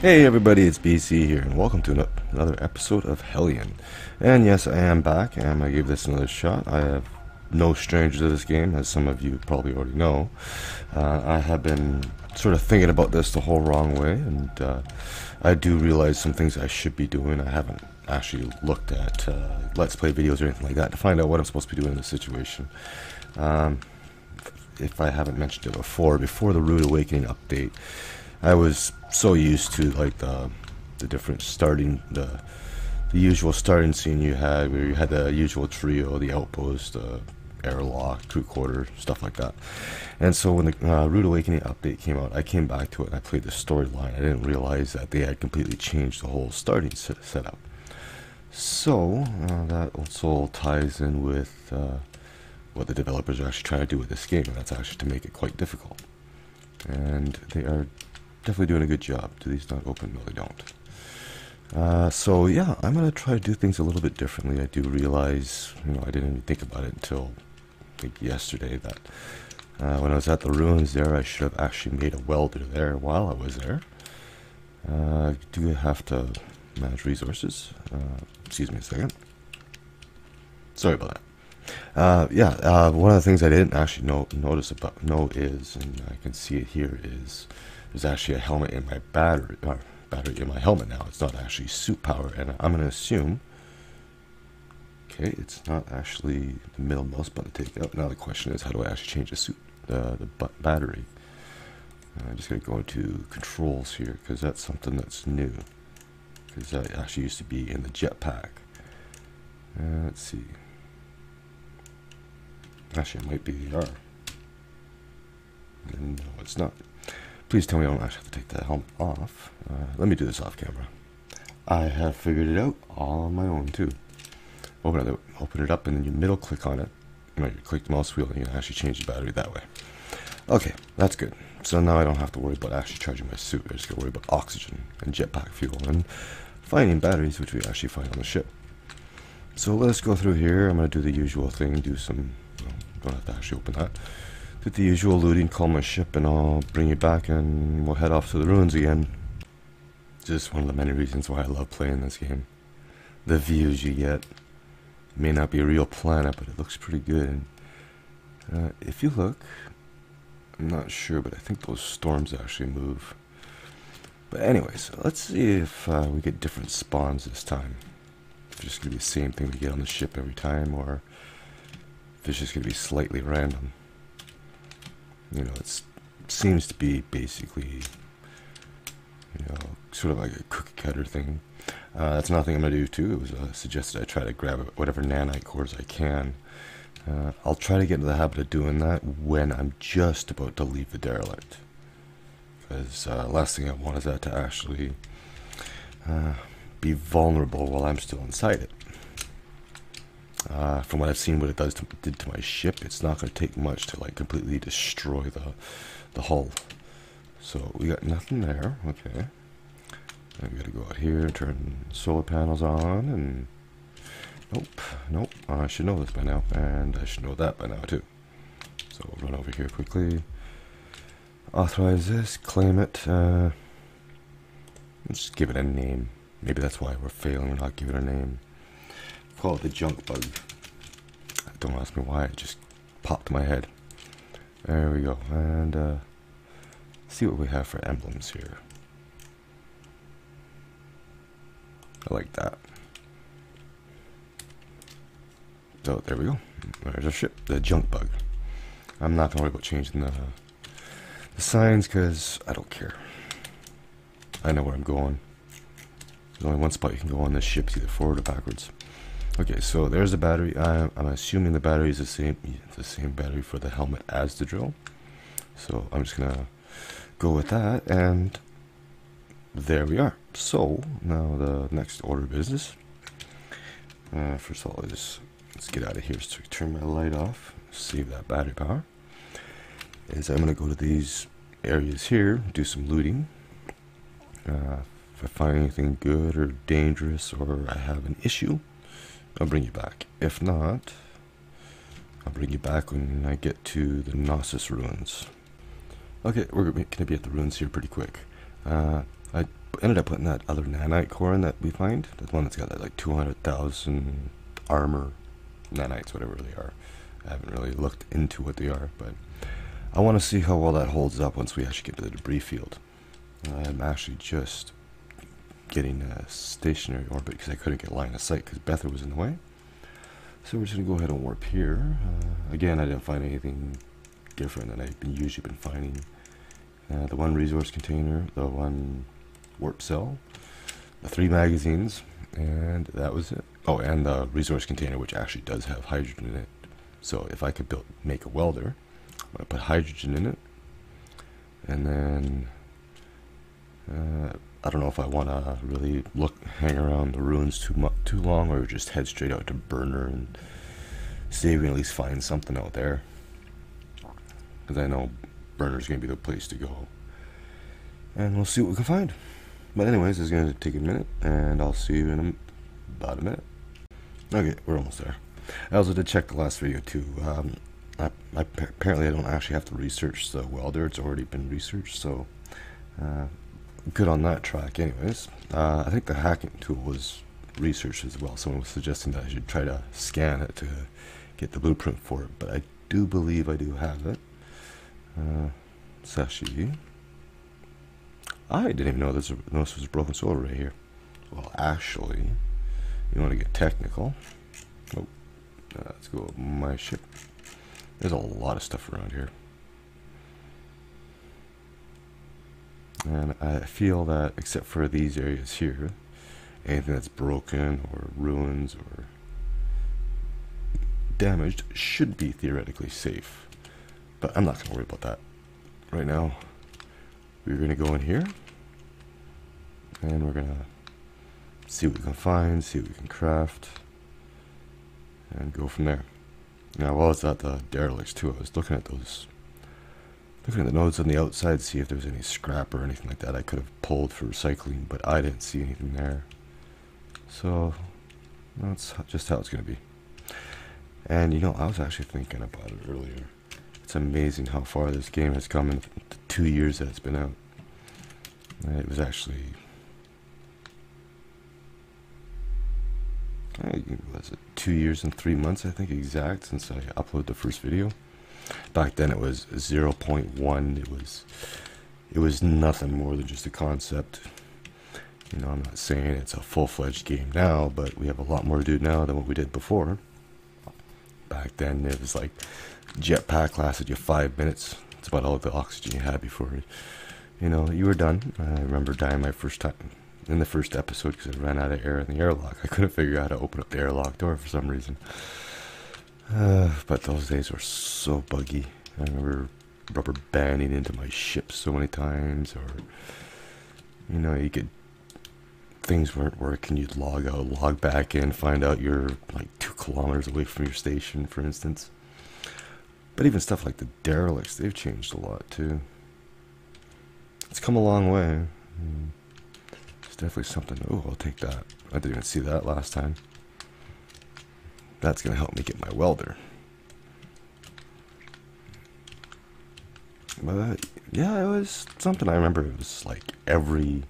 Hey everybody, it's BC here, and welcome to another episode of Hellion. And yes, I am back, and I gave this another shot. I have no stranger to this game, as some of you probably already know. Uh, I have been sort of thinking about this the whole wrong way, and uh, I do realize some things I should be doing. I haven't actually looked at uh, Let's Play videos or anything like that to find out what I'm supposed to be doing in this situation. Um, if I haven't mentioned it before, before the Rude Awakening update, I was so used to like the the different starting the the usual starting scene you had where you had the usual trio, the outpost, the airlock, crew quarter, stuff like that. And so when the uh, Rude Awakening update came out, I came back to it and I played the storyline. I didn't realize that they had completely changed the whole starting set setup. So uh, that also ties in with uh, what the developers are actually trying to do with this game, and that's actually to make it quite difficult. And they are definitely doing a good job. Do these not open? No, they don't. Uh, so yeah, I'm gonna try to do things a little bit differently. I do realize, you know, I didn't even think about it until like yesterday that uh, when I was at the ruins there, I should have actually made a welder there while I was there. Uh, do have to manage resources. Uh, excuse me a second. Sorry about that. Uh, yeah, uh, one of the things I didn't actually know, notice about know is, and I can see it here, is there's actually a helmet in my battery, uh, battery in my helmet now. It's not actually suit power, and I'm going to assume, okay, it's not actually the middle mouse button to take out. Now the question is, how do I actually change the suit, uh, the battery? I'm just going to go into controls here, because that's something that's new. Because that actually used to be in the jetpack. Uh, let's see. Actually, it might be the R. No, it's not. Please tell me I don't actually have to take that helmet off. Uh, let me do this off camera. I have figured it out all on my own too. Open it, open it up and then you middle click on it. You, know, you click the mouse wheel and you actually change the battery that way. Okay, that's good. So now I don't have to worry about actually charging my suit. I just gotta worry about oxygen and jetpack fuel and finding batteries, which we actually find on the ship. So let's go through here. I'm gonna do the usual thing, do some, well, don't have to actually open that. Do the usual looting, call my ship, and I'll bring you back and we'll head off to the ruins again. Just one of the many reasons why I love playing this game. The views you get. May not be a real planet, but it looks pretty good. Uh, if you look, I'm not sure, but I think those storms actually move. But anyways, let's see if uh, we get different spawns this time. If it's just going to be the same thing we get on the ship every time, or if it's just going to be slightly random. You know, it seems to be basically, you know, sort of like a cookie cutter thing. Uh, that's nothing I'm going to do too. It was uh, suggested I try to grab whatever nanite cores I can. Uh, I'll try to get into the habit of doing that when I'm just about to leave the derelict. Because uh, last thing I want is that to actually uh, be vulnerable while I'm still inside it. Uh, from what I've seen, what it does to, did to my ship, it's not going to take much to like completely destroy the the hull. So we got nothing there. Okay. I'm gonna go out here, turn solar panels on, and nope, nope. I should know this by now, and I should know that by now too. So we'll run over here quickly. Authorize this, claim it. Uh, let's give it a name. Maybe that's why we're failing. We're not giving it a name call it the junk bug. Don't ask me why, it just popped my head. There we go, and uh, see what we have for emblems here. I like that. So there we go. There's our ship, the junk bug. I'm not gonna worry about changing the the signs because I don't care. I know where I'm going. There's only one spot you can go on this ship, either forward or backwards. Okay, so there's the battery. I'm, I'm assuming the battery is the same, the same battery for the helmet as the drill. So I'm just gonna go with that, and there we are. So now the next order of business. Uh, first of all, let's let's get out of here. So turn my light off, save that battery power. Is I'm gonna go to these areas here, do some looting. Uh, if I find anything good or dangerous, or I have an issue, I'll bring you back. If not, I'll bring you back when I get to the Knossos ruins. Okay, we're going to be at the ruins here pretty quick. Uh, I ended up putting that other nanite core in that we find. The one that's got that like 200,000 armor nanites, whatever they are. I haven't really looked into what they are, but I want to see how well that holds up once we actually get to the debris field. I'm actually just getting a stationary orbit because I couldn't get line of sight because Bethor was in the way. So we're just going to go ahead and warp here. Uh, again, I didn't find anything different than I've been usually been finding. Uh, the one resource container, the one warp cell, the three magazines, and that was it. Oh, and the resource container, which actually does have hydrogen in it. So if I could build, make a welder, I'm going to put hydrogen in it, and then uh, I don't know if I want to really look, hang around the ruins too too long, or just head straight out to Burner and see if we can at least find something out there. Because I know Burner's going to be the place to go, and we'll see what we can find. But anyways, it's going to take a minute, and I'll see you in a, about a minute. Okay, we're almost there. I also did check the last video too. Um, I, I, apparently, I don't actually have to research the welder; it's already been researched. So, uh, good on that track. Anyways, uh, I think the hacking tool was researched as well. Someone was suggesting that I should try to scan it to get the blueprint for it, but I do believe I do have it. Uh, Sashi. I didn't even know this, this was broken solar right here. Well, actually, you want to get technical. Oh, uh, let's go up my ship. There's a lot of stuff around here. And I feel that except for these areas here, anything that's broken or ruins or damaged should be theoretically safe. But I'm not going to worry about that right now. We're going to go in here and we're going to see what we can find, see what we can craft, and go from there. Now, while I was at the derelicts too, I was looking at those looking at the notes on the outside see if there was any scrap or anything like that I could have pulled for recycling, but I didn't see anything there. So that's just how it's going to be. And you know, I was actually thinking about it earlier. It's amazing how far this game has come in the two years that it's been out. It was actually was it two years and three months I think exact since I uploaded the first video back then it was 0.1 it was it was nothing more than just a concept. You know i'm not saying it's a full-fledged game now but we have a lot more to do now than what we did before. Back then it was like jetpack lasted you five minutes. It's about all the oxygen you had before you know you were done. I remember dying my first time in the first episode because I ran out of air in the airlock. I couldn't figure out how to open up the airlock door for some reason. Uh, but those days were so buggy. I remember rubber banding into my ship so many times, or you know, you could things weren't working. You'd log out, log back in, find out you're like two kilometers away from your station, for instance. But even stuff like the derelicts, they've changed a lot too. It's come a long way. Hmm. It's definitely something. Oh, I'll take that. I didn't even see that last time. That's going to help me get my welder. But yeah, it was something I remember. It was like every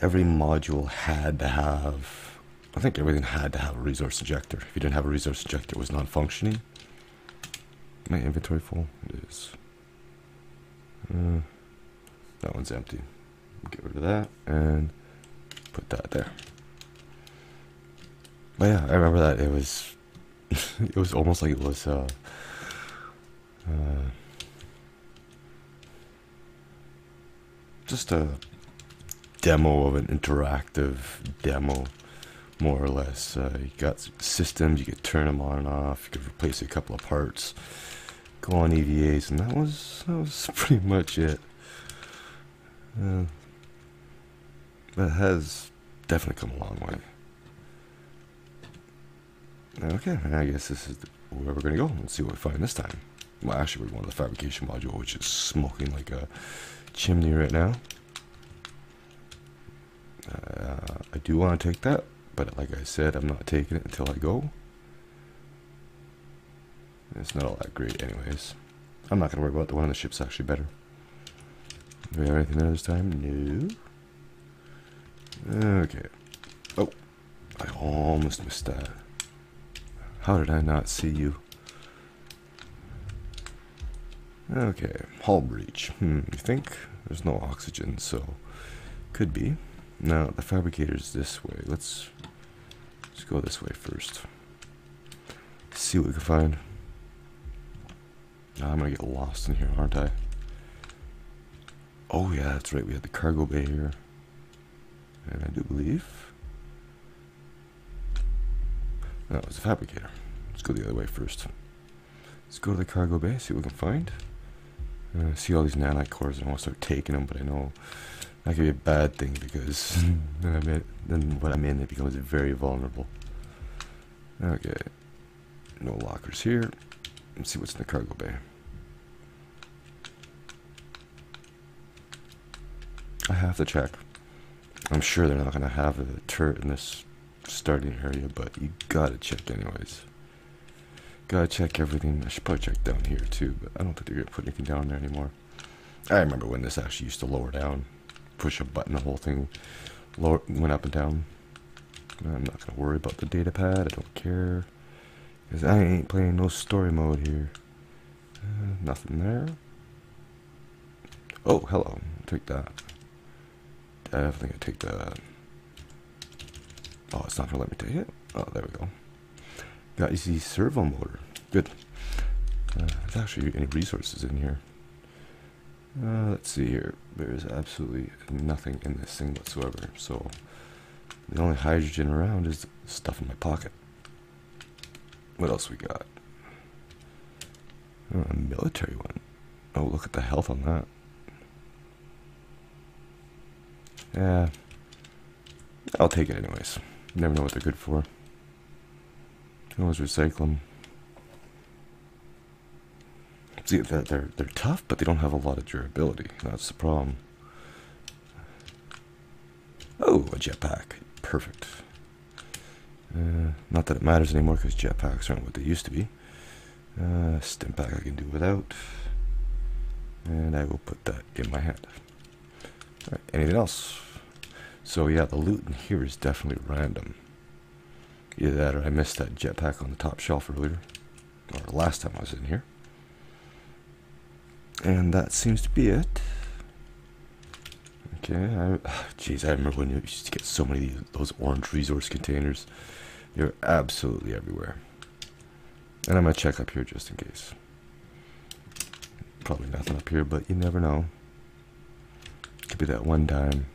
every module had to have. I think everything had to have a resource injector. If you didn't have a resource injector, it was non-functioning. My inventory full. It is. Uh, that one's empty. Get rid of that and put that there. But yeah, I remember that it was it was almost like it was uh, uh, just a demo of an interactive demo, more or less. Uh, you got systems, you could turn them on and off, you could replace a couple of parts, go on EVAs, and that was that was pretty much it. Uh, it has definitely come a long way. Okay, and I guess this is where we're gonna go. Let's see what we find this time. Well, actually, we're going to the fabrication module, which is smoking like a chimney right now. Uh, I do want to take that, but like I said, I'm not taking it until I go. It's not all that great anyways. I'm not going to worry about the one on the ship's actually better. Do we have anything there this time? No. Okay. Oh, I almost missed that. How did I not see you? Okay, hull breach. Hmm, you think? There's no oxygen, so could be. Now, the fabricator's this way. Let's, let's go this way first. See what we can find. I'm gonna get lost in here, aren't I? Oh yeah, that's right. We had the cargo bay here. And I do believe... That oh, was a fabricator. Let's go the other way first. Let's go to the cargo bay, see what we can find. Uh, see all these nanite cores and I want to start taking them, but I know that could be a bad thing because then, I'm in, then I'm in, it becomes very vulnerable. Okay. No lockers here. Let's see what's in the cargo bay. I have to check. I'm sure they're not going to have a turret in this starting area, but you gotta check anyways. Gotta check everything. I should probably check down here too, but I don't think they're gonna put anything down there anymore. I remember when this actually used to lower down. Push a button, the whole thing lower, went up and down. I'm not gonna worry about the data pad, I don't care. Because I ain't playing no story mode here. Uh, nothing there. Oh, hello. Take that. Definitely take that. Oh, it's not gonna let me take it. Oh, there we go. Got easy servo motor. Good. Uh, there's actually any resources in here. Uh, let's see here. There's absolutely nothing in this thing whatsoever. So the only hydrogen around is stuff in my pocket. What else we got? Oh, a military one. Oh, look at the health on that. Yeah. I'll take it anyways. Never know what they're good for. Can always recycle them. See, they're, they're, tough, but they don't have a lot of durability. That's the problem. Oh, a jetpack. Perfect. Uh, not that it matters anymore because jetpacks aren't what they used to be. Uh, Stimpak I can do without. And I will put that in my hand. Anything else? So yeah, the loot in here is definitely random. Either that or I missed that jetpack on the top shelf earlier. Or last time I was in here. And that seems to be it. Okay, I, jeez, I remember when you used to get so many of those orange resource containers. They're absolutely everywhere. And I'm gonna check up here just in case. Probably nothing up here, but you never know. Could be that one time.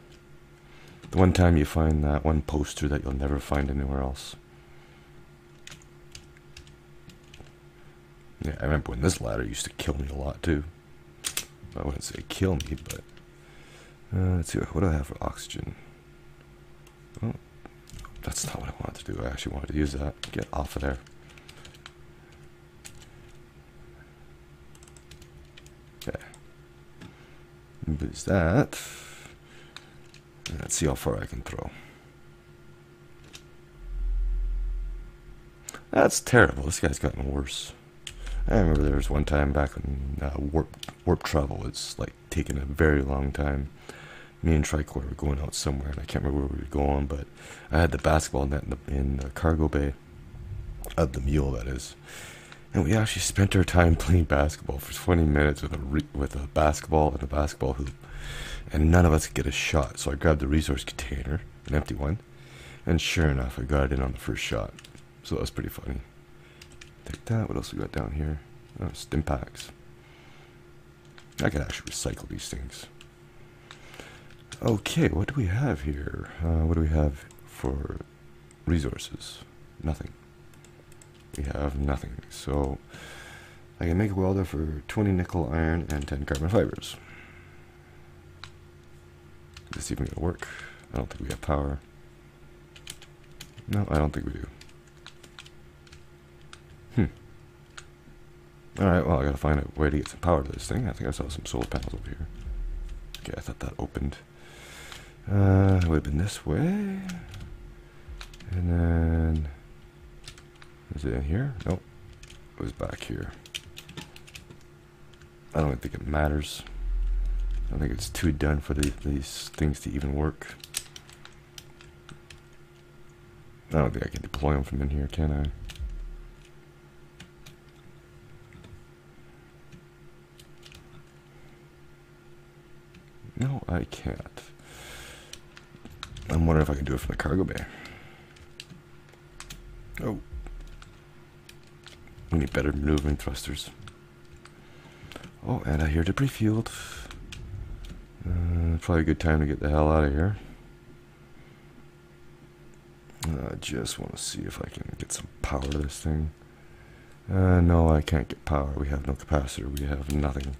The one time you find that one poster that you'll never find anywhere else. Yeah, I remember when this ladder used to kill me a lot too. I wouldn't say kill me, but uh, let's see. What do I have for oxygen? Oh, that's not what I wanted to do. I actually wanted to use that. Get off of there. Okay. Use that. Let's see how far I can throw. That's terrible. This guy's gotten worse. I remember there was one time back when uh, warp warp travel was like taking a very long time. Me and Tricor were going out somewhere, and I can't remember where we were going, but I had the basketball net in the, in the cargo bay of the mule, that is. And we actually spent our time playing basketball for 20 minutes with a with a basketball and a basketball hoop, and none of us could get a shot. So I grabbed the resource container, an empty one, and sure enough, I got it in on the first shot. So that was pretty funny. Take that. What else we got down here? Oh, stim packs. I could actually recycle these things. Okay, what do we have here? Uh, what do we have for resources? Nothing. We have nothing. So I can make a welder for 20 nickel, iron, and 10 carbon fibers. Is this even gonna work? I don't think we have power. No, I don't think we do. Hmm. Alright, well, I gotta find a way to get some power to this thing. I think I saw some solar panels over here. Okay, I thought that opened. Uh, it would have been this way. And then... Is it in here? Nope. It was back here. I don't think it matters. I think it's too done for the, these things to even work. I don't think I can deploy them from in here, can I? No, I can't. I'm wondering if I can do it from the cargo bay. Oh. We need better maneuvering thrusters. Oh, and I hear debris field. Uh, probably a good time to get the hell out of here. I just want to see if I can get some power to this thing. Uh, no, I can't get power. We have no capacitor. We have nothing.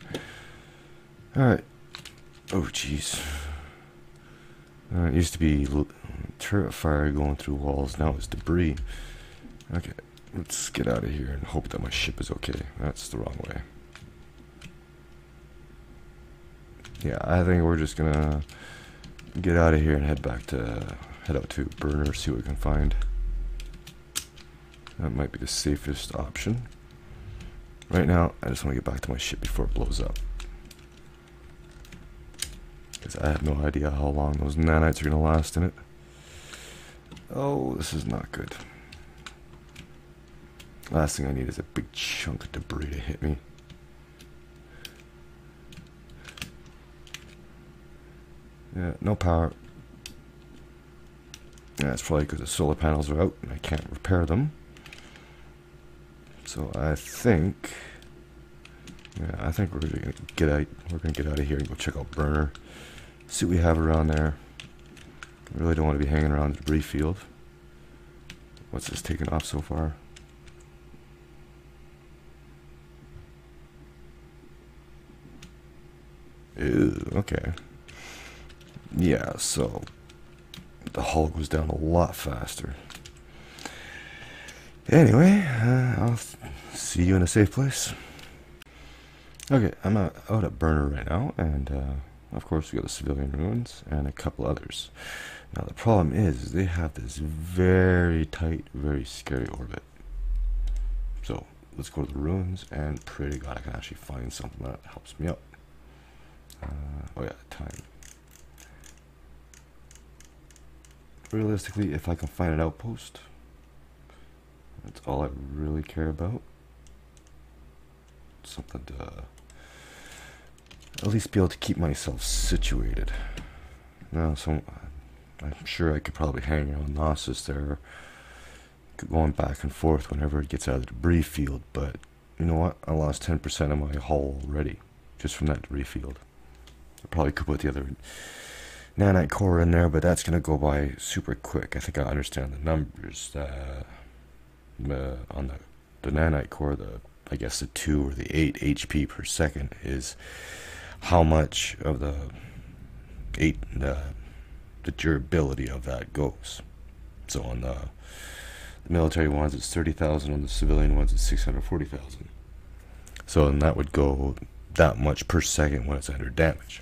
Alright. Oh, jeez. Uh, it used to be turret fire going through walls. Now it's debris. Okay, let's get out of here and hope that my ship is okay. That's the wrong way. Yeah, I think we're just gonna get out of here and head back to head out to burner, see what we can find. That might be the safest option. Right now, I just want to get back to my ship before it blows up. Because I have no idea how long those nanites are going to last in it. Oh, this is not good. Last thing I need is a big chunk of debris to hit me. Yeah, no power. Yeah, it's probably because the solar panels are out and I can't repair them. So I think, yeah, I think we're gonna get out. We're gonna get out of here and go check out burner, see what we have around there. I really don't want to be hanging around the debris field. What's this taken off so far? Ew, okay. Yeah, so the hull goes down a lot faster. Anyway, uh, I'll see you in a safe place. Okay, I'm out, at Burner right now, and uh, of course we got the civilian ruins and a couple others. Now the problem is they have this very tight, very scary orbit. So let's go to the ruins and pray to God I can actually find something that helps me out. Uh, oh yeah, time. Realistically, if I can find an outpost, that's all I really care about. Something to at least be able to keep myself situated. Now, so I'm sure I could probably hang around Knossos there, going back and forth whenever it gets out of the debris field, but you know what? I lost 10% of my hull already, just from that debris field. I probably could put the other nanite core in there, but that's going to go by super quick. I think I understand the numbers. Uh, uh, on the, the nanite core, the I guess the 2 or the 8 HP per second is how much of the 8 the, the durability of that goes. So on the, the military ones, it's 30,000. On the civilian ones, it's 640,000. So then that would go that much per second when it's under damage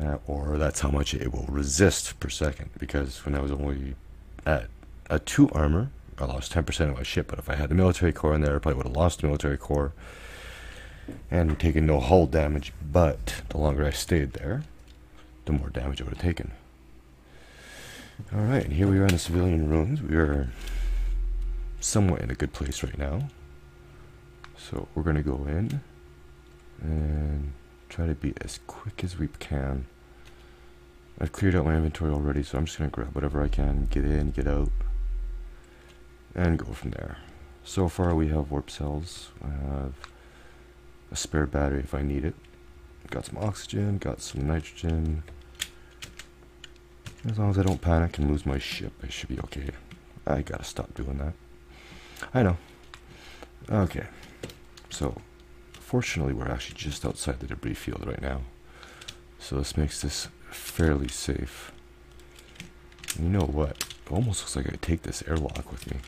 uh, or that's how much it will resist per second. Because when I was only at a 2 armor, I lost 10% of my ship, but if I had the military core in there, I probably would have lost the military core and taken no hull damage, but the longer I stayed there, the more damage I would have taken. Alright, and here we are in the civilian ruins. We are somewhat in a good place right now. So we're going to go in and try to be as quick as we can. I've cleared out my inventory already, so I'm just going to grab whatever I can, get in, get out, and go from there. So far we have warp cells, I have a spare battery if I need it, got some oxygen, got some nitrogen. As long as I don't panic and lose my ship, I should be okay. I gotta stop doing that. I know. Okay, so Fortunately, we're actually just outside the debris field right now. So this makes this fairly safe. And you know what? It almost looks like I take this airlock with me.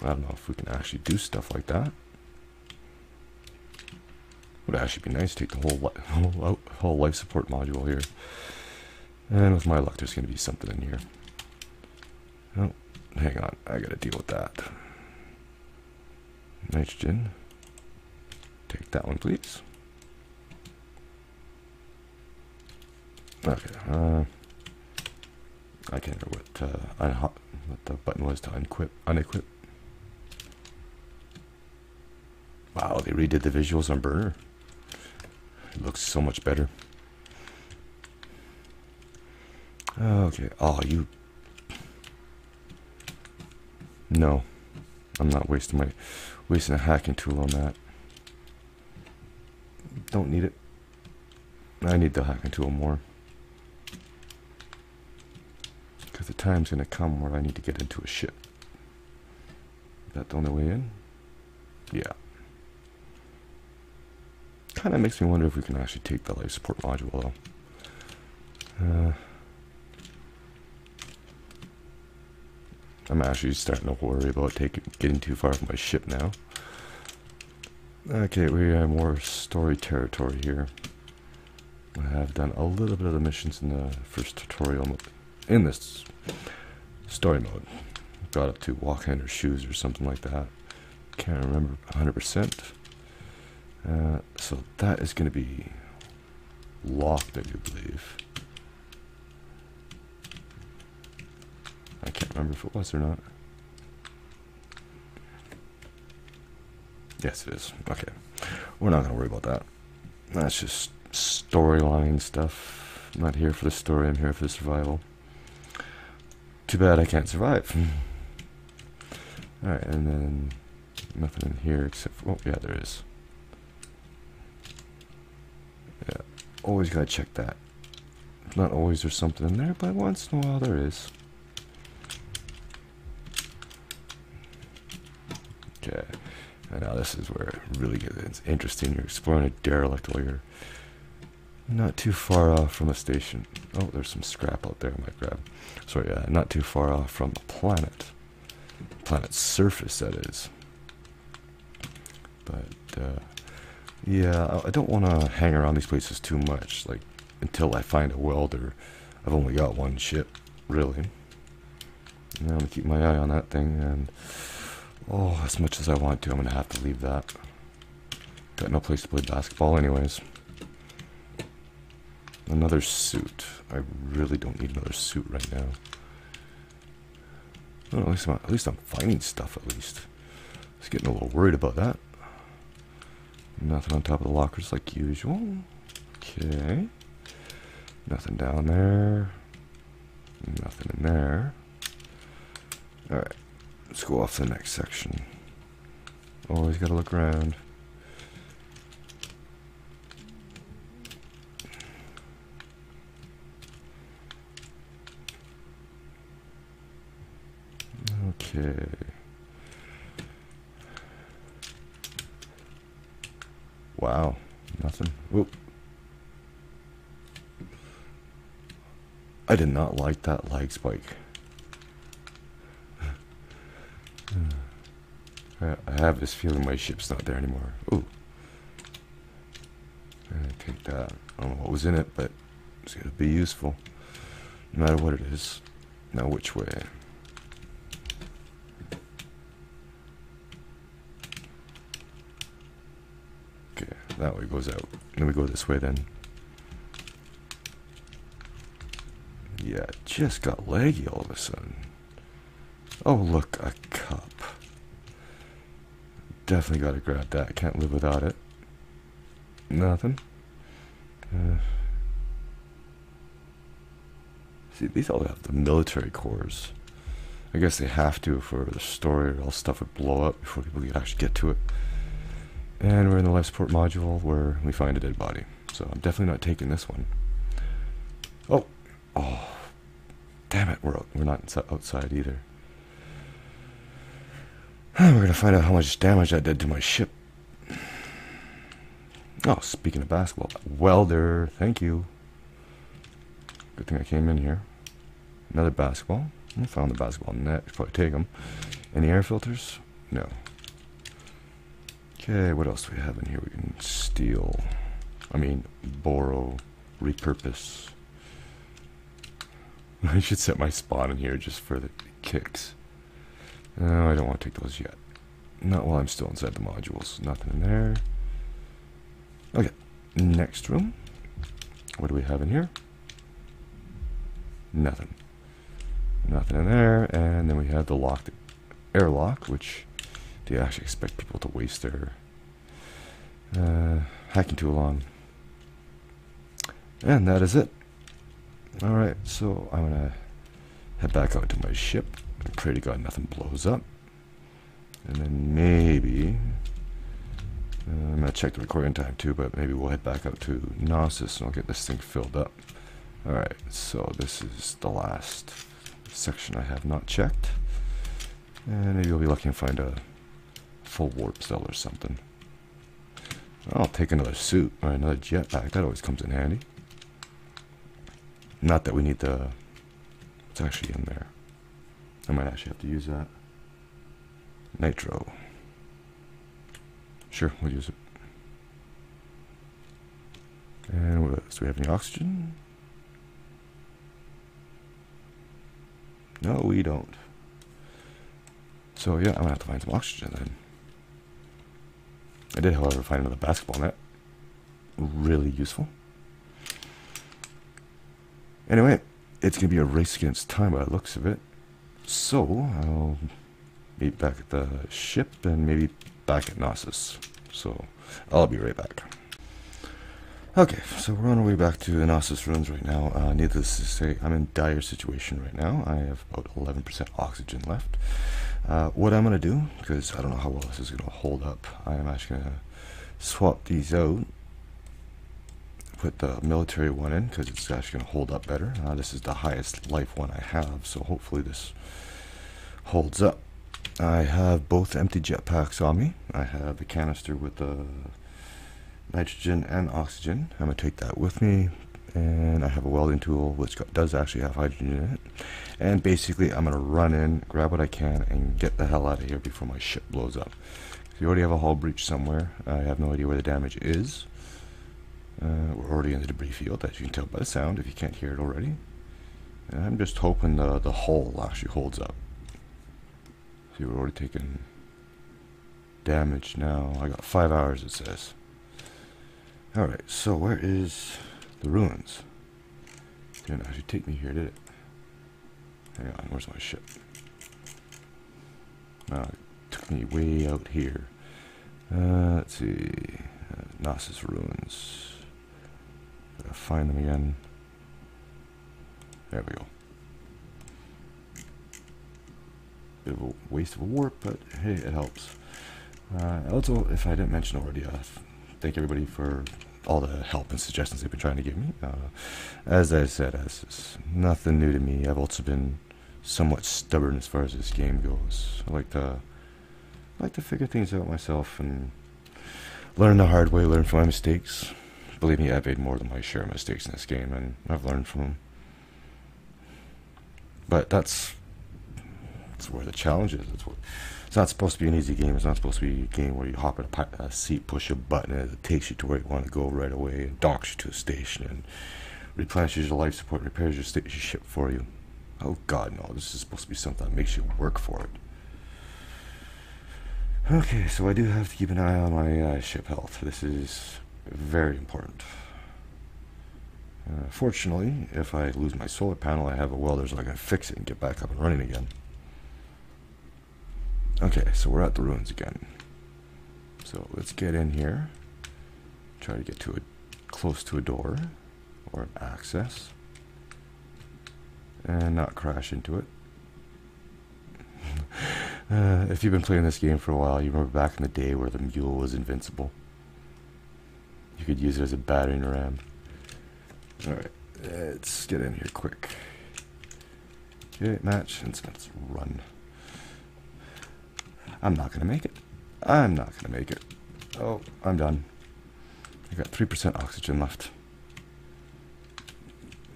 I don't know if we can actually do stuff like that. Would actually be nice to take the whole, whole, whole life support module here. And with my luck, there's going to be something in here. Oh, hang on. I got to deal with that. Nitrogen. Take that one, please. Okay. Uh, I can't remember what, uh, what the button was to unquip, unequip. Wow, they redid the visuals on Burner. It looks so much better. Okay. Oh, you. No, I'm not wasting my wasting a hacking tool on that. Don't need it. I need the hacking tool more. Because the time's going to come where I need to get into a ship. Is that the only way in? Yeah. Kind of makes me wonder if we can actually take the life support module, though. Uh, I'm actually starting to worry about taking getting too far from my ship now. Okay, we have more story territory here. I have done a little bit of the missions in the first tutorial in this story mode. Got up to walk in her shoes or something like that. Can't remember 100%. Uh, so that is going to be locked, I do believe. I can't remember if it was or not. Yes, it is. Okay. We're not going to worry about that. That's just storyline stuff. I'm not here for the story, I'm here for the survival. Too bad I can't survive. Alright, and then nothing in here except for, oh, yeah, there is. Yeah, always gotta check that. Not always there's something in there, but once in a while there is. Okay, and now this is where it really gets interesting. You're exploring a derelict while you're not too far off from a station. Oh, there's some scrap out there I might grab. Sorry, uh, not too far off from a planet. Planet's surface, that is. But, uh, yeah, I don't want to hang around these places too much. Like, until I find a welder. I've only got one ship, really. And I'm going to keep my eye on that thing, and... Oh, as much as I want to, I'm going to have to leave that. Got no place to play basketball anyways. Another suit. I really don't need another suit right now. Well, at least I'm, at least I'm finding stuff. At least. Was getting a little worried about that. Nothing on top of the lockers like usual. Okay. Nothing down there. Nothing in there. Alright. Let's go off the next section. Always gotta look around. Okay. Wow, nothing. Whoop. I did not like that lag spike. I have this feeling my ship's not there anymore. Ooh. I take that. I don't know what was in it, but it's going to be useful. No matter what it is. Now which way? Okay, that way goes out. Then we go this way then. Yeah, just got leggy all of a sudden. Oh, look, a. Definitely gotta grab that. Can't live without it. Nothing. Uh, see, these all have the military cores. I guess they have to for the story or else stuff would blow up before people could actually get to it. And we're in the life support module where we find a dead body. So I'm definitely not taking this one. Oh, oh, damn it, we're, we're not outside either. We're going to find out how much damage I did to my ship. Oh, speaking of basketball, welder, thank you. Good thing I came in here. Another basketball. I found the basketball net. Probably take them. Any air filters? No. Okay, what else do we have in here we can steal? I mean, borrow, repurpose. I should set my spawn in here just for the kicks. No, I don't want to take those yet. Not while I'm still inside the modules. Nothing in there. Okay, next room. What do we have in here? Nothing. Nothing in there. And then we have the locked airlock, which do you actually expect people to waste their uh, hacking tool on? And that is it. Alright, so I'm to head back out to my ship and pray to God nothing blows up. And then maybe, uh, I'm going to check the recording time too, but maybe we'll head back out to Knossos and I'll get this thing filled up. Alright, so this is the last section I have not checked. And maybe we'll be lucky and find a full warp cell or something. I'll take another suit or another jetpack. That always comes in handy. Not that we need the... It's actually in there. I might actually have to use that. Nitro. Sure, we'll use it. And what else? Do we have any oxygen? No, we don't. So yeah, I'm gonna have to find some oxygen then. I did, however, find another basketball net. Really useful. Anyway, it's gonna be a race against time by the looks of it. So I'll meet back at the ship and maybe back at Knossos. So I'll be right back. Okay, so we're on our way back to the Knossos ruins right now. Uh, needless to say, I'm in dire situation right now. I have about 11% oxygen left. Uh, what I'm going to do, because I don't know how well this is going to hold up, I am actually going to swap these out. Put the military one in, because it's actually going to hold up better. Uh, this is the highest life one I have, so hopefully this holds up. I have both empty jetpacks on me. I have a canister with the nitrogen and oxygen. I'm going to take that with me. And I have a welding tool which does actually have hydrogen in it. And basically I'm going to run in, grab what I can, and get the hell out of here before my ship blows up. So you already have a hull breach somewhere. I have no idea where the damage is. Uh, we're already in the debris field, as you can tell by the sound, if you can't hear it already. And I'm just hoping the, the hull actually holds up. See, we're already taking damage now. I got five hours, it says. Alright, so where is the ruins? Didn't actually take me here, did it? Hang on, where's my ship? Oh, it took me way out here. Uh, let's see. Uh, Knossos ruins. Find them again. There we go. Bit of a waste of a warp, but hey, it helps. Uh, also, if I didn't mention already, uh, thank everybody for all the help and suggestions they've been trying to give me. Uh, as I said, it's nothing new to me. I've also been somewhat stubborn as far as this game goes. I like to I like to figure things out myself and learn the hard way, learn from my mistakes. Believe me, I've made more than my share of mistakes in this game, and I've learned from them. But that's that's where the challenge is. It's what it's not supposed to be an easy game. It's not supposed to be a game where you hop in a, a seat, push a button, and it takes you to where you want to go right away, and docks you to a station, and replenishes your life support, and repairs your, your ship for you. Oh God, no! This is supposed to be something that makes you work for it. Okay, so I do have to keep an eye on my uh, ship health. This is very important. Uh, fortunately, if I lose my solar panel, I have a welder so I can fix it and get back up and running again. Okay, so we're at the ruins again. So let's get in here. Try to get to a close to a door or an access. And not crash into it. uh, if you've been playing this game for a while, you remember back in the day where the mule was invincible. You could use it as a battering ram. Alright, let's get in here quick. Okay, match, and let's run. I'm not to make it. I'm not to make it. Oh, I'm done. I got 3% oxygen left.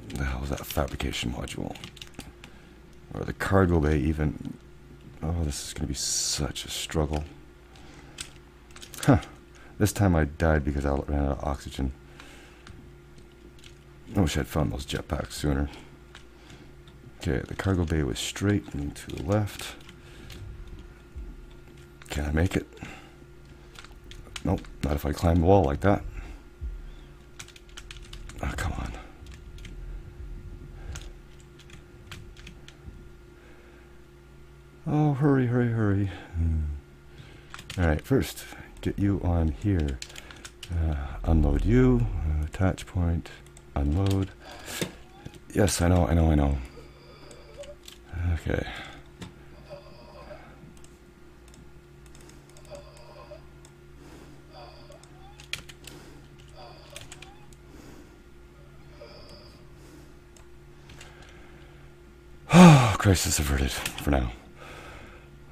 The hell is that fabrication module? Or the cargo bay even... Oh, this is to be such a struggle. Huh. This time I died because I ran out of oxygen. I wish I'd found those jetpacks sooner. Okay, the cargo bay was straight and to the left. Can I make it? Nope, not if I climb the wall like that. Oh, come on. Oh, hurry, hurry, hurry. Hmm. Alright, first, get you on here. Uh, unload you, uh, attach point, unload. Yes, I know, I know, I know. Okay. Oh, crisis averted for now.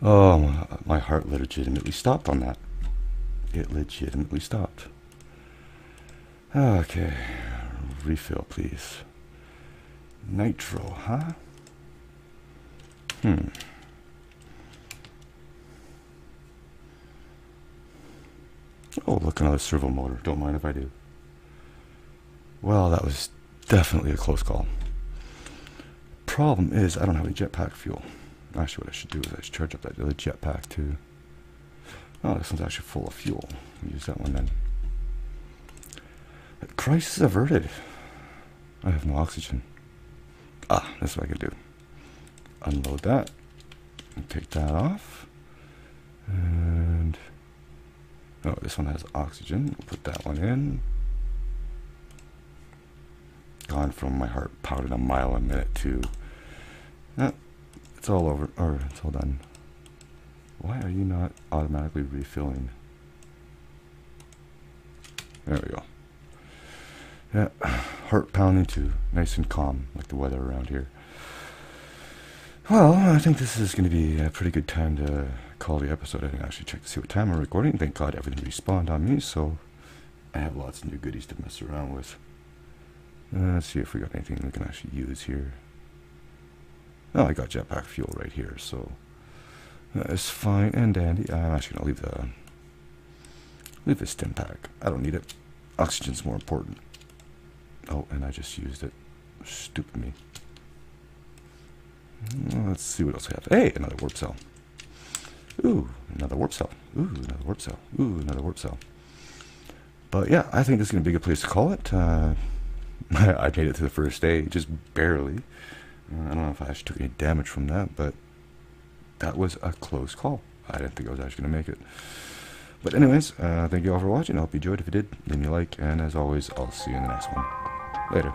Oh, my, my heart legitimately stopped on that. It legitimately stopped. Okay, refill, please. Nitro, huh? Hmm. Oh, look, another servo motor. Don't mind if I do. Well, that was definitely a close call. Problem is, I don't have any jetpack fuel. Actually, what I should do is I should charge up that other jetpack too. Oh, this one's actually full of fuel. Use that one then. Crisis averted. I have no oxygen. Ah, that's what I can do. Unload that. Take that off. And... Oh, this one has oxygen. Put that one in. Gone from my heart pounding a mile a minute to... Eh, it's all over. Or, it's all done. Why are you not automatically refilling? There we go. Yeah, heart pounding too. Nice and calm, like the weather around here. Well, I think this is going to be a pretty good time to call the episode. I didn't actually check to see what time I'm recording. Thank God everything respawned on me, so I have lots of new goodies to mess around with. Uh, let's see if we got anything we can actually use here. Oh, I got jetpack fuel right here, so that's fine and dandy. I'm actually gonna leave the leave the stim pack. I don't need it. Oxygen's more important. Oh, and I just used it. Stupid me. Let's see what else we have. Hey, another warp cell. Ooh, another warp cell. Ooh, another warp cell. Ooh, another warp cell. But yeah, I think this is going to be a good place to call it. Uh, I made it to the first day, just barely. I don't know if I actually took any damage from that, but that was a close call. I didn't think I was actually going to make it. But anyways, uh, thank you all for watching. I hope you enjoyed. If you did, me a like. And as always, I'll see you in the next one. Later.